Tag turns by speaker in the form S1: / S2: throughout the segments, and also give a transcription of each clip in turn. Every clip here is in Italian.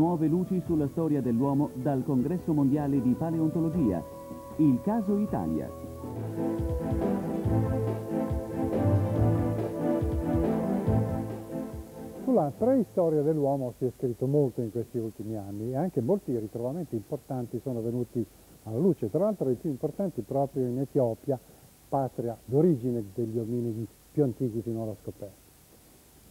S1: Nuove luci sulla storia dell'uomo dal Congresso Mondiale di Paleontologia. Il caso Italia.
S2: Sulla preistoria dell'uomo si è scritto molto in questi ultimi anni e anche molti ritrovamenti importanti sono venuti alla luce, tra l'altro i più importanti proprio in Etiopia, patria d'origine degli ominidi più antichi finora scoperti.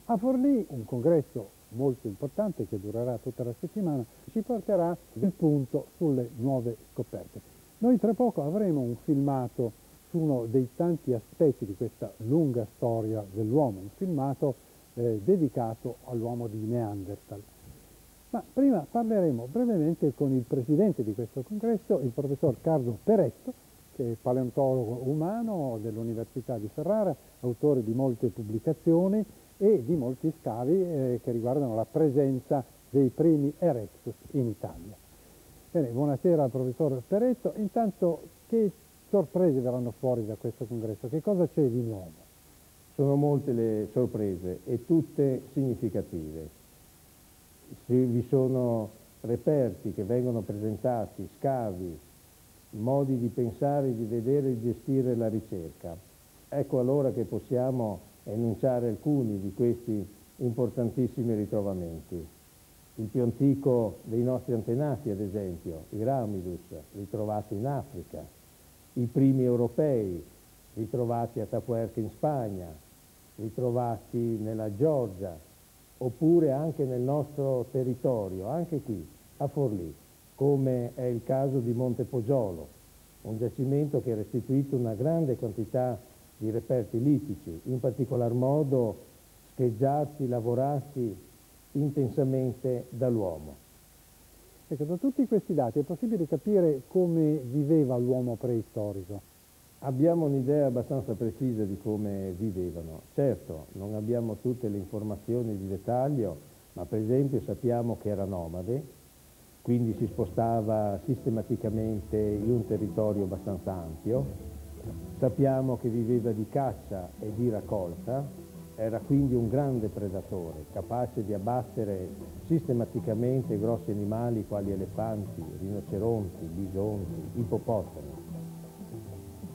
S2: A Forlì un congresso molto importante che durerà tutta la settimana ci porterà il punto sulle nuove scoperte. Noi tra poco avremo un filmato su uno dei tanti aspetti di questa lunga storia dell'uomo, un filmato eh, dedicato all'uomo di Neanderthal. Ma prima parleremo brevemente con il presidente di questo congresso, il professor Carlo Peretto, che è paleontologo umano dell'Università di Ferrara, autore di molte pubblicazioni e di molti scavi eh, che riguardano la presenza dei primi Erectus in Italia. Bene, buonasera professor Peretto. Intanto che sorprese verranno fuori da questo congresso? Che cosa c'è di nuovo?
S3: Sono molte le sorprese e tutte significative. Vi sono reperti che vengono presentati, scavi, modi di pensare, di vedere e gestire la ricerca. Ecco allora che possiamo enunciare alcuni di questi importantissimi ritrovamenti. Il più antico dei nostri antenati, ad esempio, i Ramidus, ritrovati in Africa, i primi europei, ritrovati a Tapuerca in Spagna, ritrovati nella Georgia, oppure anche nel nostro territorio, anche qui, a Forlì, come è il caso di Monte Pogiolo, un giacimento che ha restituito una grande quantità di reperti litici, in particolar modo scheggiati, lavorati intensamente dall'uomo.
S2: Ecco, da tutti questi dati è possibile capire come viveva l'uomo preistorico?
S3: Abbiamo un'idea abbastanza precisa di come vivevano. Certo, non abbiamo tutte le informazioni di dettaglio, ma per esempio sappiamo che era nomade, quindi si spostava sistematicamente in un territorio abbastanza ampio. Sappiamo che viveva di caccia e di raccolta, era quindi un grande predatore, capace di abbattere sistematicamente grossi animali quali elefanti, rinoceronti, bisonti, ippopotami.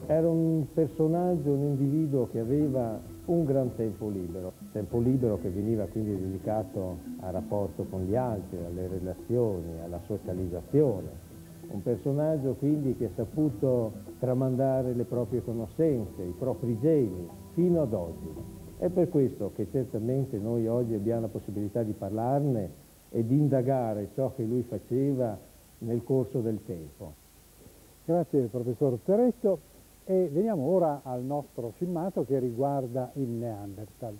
S3: Era un personaggio, un individuo che aveva un gran tempo libero, tempo libero che veniva quindi dedicato al rapporto con gli altri, alle relazioni, alla socializzazione. Un personaggio quindi che ha saputo tramandare le proprie conoscenze, i propri geni, fino ad oggi. È per questo che certamente noi oggi abbiamo la possibilità di parlarne e di indagare ciò che lui faceva nel corso del tempo.
S2: Grazie professor Peretto. E veniamo ora al nostro filmato che riguarda il Neanderthal.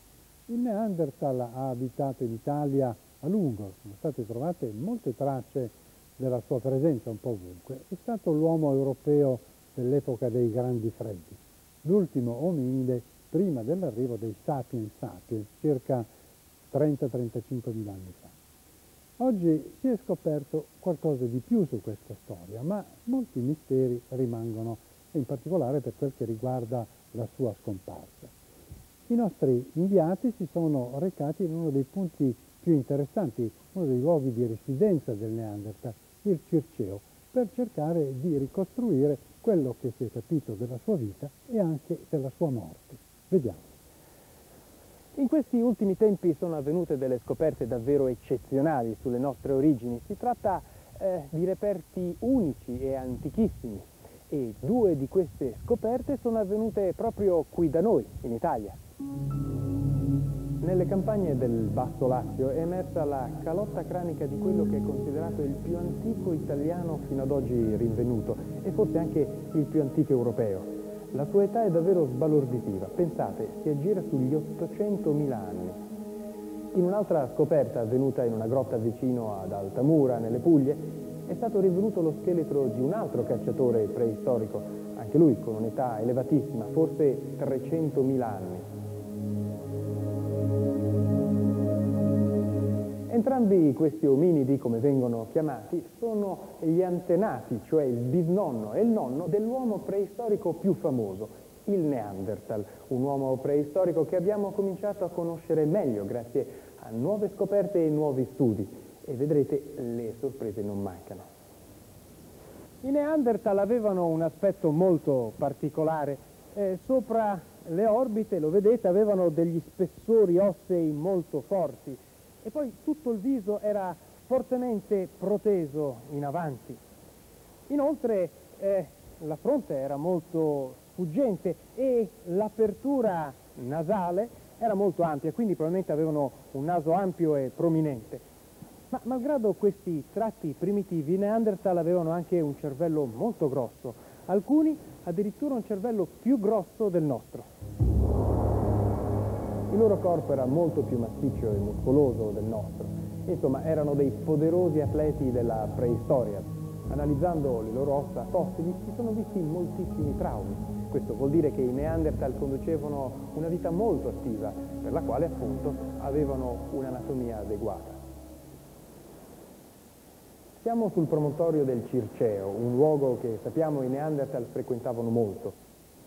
S2: Il Neanderthal ha abitato in Italia a lungo, sono state trovate molte tracce della sua presenza un po' ovunque. È stato l'uomo europeo dell'epoca dei grandi freddi, l'ultimo ominide prima dell'arrivo dei sapiens sapiens, circa 30-35 mila anni fa. Oggi si è scoperto qualcosa di più su questa storia, ma molti misteri rimangono in particolare per quel che riguarda la sua scomparsa. I nostri inviati si sono recati in uno dei punti più interessanti, uno dei luoghi di residenza del Neanderthal, il Circeo, per cercare di ricostruire quello che si è capito della sua vita e anche della sua morte. Vediamo.
S4: In questi ultimi tempi sono avvenute delle scoperte davvero eccezionali sulle nostre origini. Si tratta eh, di reperti unici e antichissimi, e due di queste scoperte sono avvenute proprio qui da noi, in Italia. Nelle campagne del Basso Lazio è emersa la calotta cranica di quello che è considerato il più antico italiano fino ad oggi rinvenuto e forse anche il più antico europeo. La sua età è davvero sbalorditiva, pensate, si aggira sugli 800.000 anni. In un'altra scoperta avvenuta in una grotta vicino ad Altamura, nelle Puglie, è stato rivenuto lo scheletro di un altro cacciatore preistorico, anche lui con un'età elevatissima, forse 300.000 anni. Entrambi questi ominidi, come vengono chiamati, sono gli antenati, cioè il bisnonno e il nonno dell'uomo preistorico più famoso, il Neanderthal, un uomo preistorico che abbiamo cominciato a conoscere meglio grazie a nuove scoperte e nuovi studi e vedrete le sorprese non mancano. I Neanderthal avevano un aspetto molto particolare. Eh, sopra le orbite, lo vedete, avevano degli spessori ossei molto forti e poi tutto il viso era fortemente proteso in avanti. Inoltre eh, la fronte era molto sfuggente e l'apertura nasale era molto ampia, quindi probabilmente avevano un naso ampio e prominente. Ma malgrado questi tratti primitivi, i Neanderthal avevano anche un cervello molto grosso, alcuni addirittura un cervello più grosso del nostro. Il loro corpo era molto più massiccio e muscoloso del nostro, insomma erano dei poderosi atleti della preistoria. Analizzando le loro ossa fossili si sono visti moltissimi traumi. Questo vuol dire che i Neanderthal conducevano una vita molto attiva, per la quale appunto avevano un'anatomia adeguata. Siamo sul promontorio del Circeo, un luogo che sappiamo i Neanderthal frequentavano molto.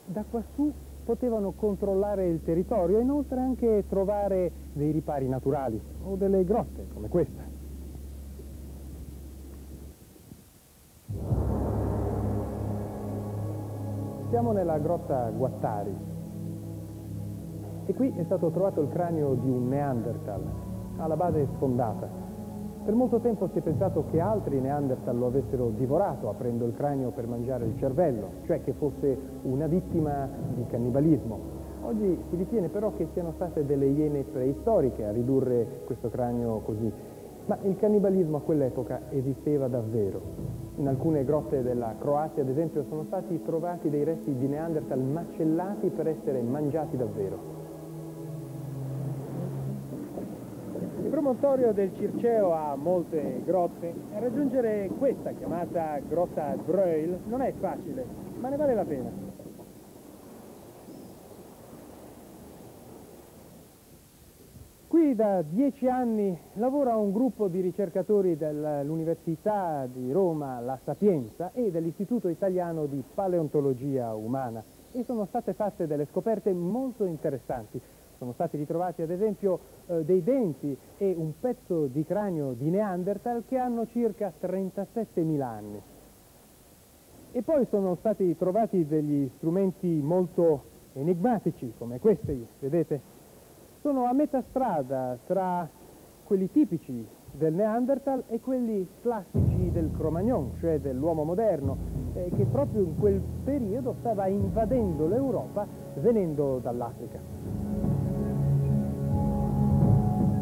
S4: Da quassù potevano controllare il territorio e inoltre anche trovare dei ripari naturali o delle grotte come questa. Siamo nella grotta Guattari e qui è stato trovato il cranio di un Neanderthal, alla base sfondata. Per molto tempo si è pensato che altri Neanderthal lo avessero divorato aprendo il cranio per mangiare il cervello, cioè che fosse una vittima di cannibalismo. Oggi si ritiene però che siano state delle iene preistoriche a ridurre questo cranio così. Ma il cannibalismo a quell'epoca esisteva davvero. In alcune grotte della Croazia, ad esempio, sono stati trovati dei resti di Neanderthal macellati per essere mangiati davvero. Promontorio del Circeo ha molte grotte e raggiungere questa chiamata grotta Breuil non è facile, ma ne vale la pena. Qui da dieci anni lavora un gruppo di ricercatori dell'Università di Roma La Sapienza e dell'Istituto Italiano di Paleontologia Umana e sono state fatte delle scoperte molto interessanti sono stati ritrovati ad esempio eh, dei denti e un pezzo di cranio di Neanderthal che hanno circa 37.000 anni. E poi sono stati trovati degli strumenti molto enigmatici come questi, vedete? Sono a metà strada tra quelli tipici del Neanderthal e quelli classici del Cro-Magnon, cioè dell'uomo moderno, eh, che proprio in quel periodo stava invadendo l'Europa venendo dall'Africa.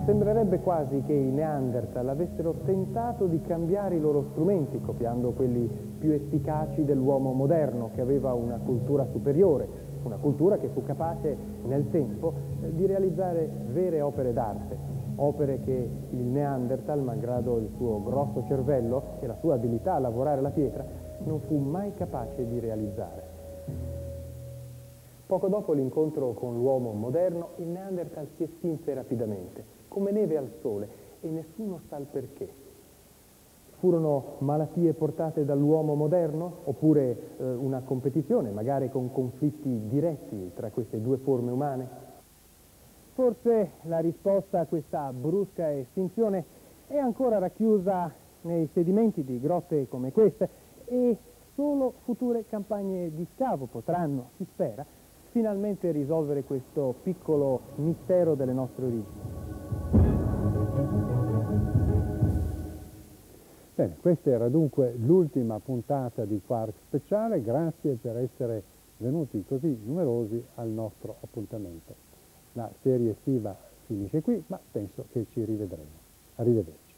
S4: Sembrerebbe quasi che i Neanderthal avessero tentato di cambiare i loro strumenti, copiando quelli più efficaci dell'uomo moderno, che aveva una cultura superiore, una cultura che fu capace nel tempo di realizzare vere opere d'arte, opere che il Neanderthal, malgrado il suo grosso cervello e la sua abilità a lavorare la pietra, non fu mai capace di realizzare. Poco dopo l'incontro con l'uomo moderno, il Neanderthal si estinse rapidamente come neve al sole e nessuno sa il perché. Furono malattie portate dall'uomo moderno oppure eh, una competizione, magari con conflitti diretti tra queste due forme umane? Forse la risposta a questa brusca estinzione è ancora racchiusa nei sedimenti di grotte come queste e solo future campagne di scavo potranno, si spera, finalmente risolvere questo piccolo mistero delle nostre origini.
S2: Bene, questa era dunque l'ultima puntata di Quark Speciale, grazie per essere venuti così numerosi al nostro appuntamento. La serie estiva finisce qui, ma penso che ci rivedremo. Arrivederci.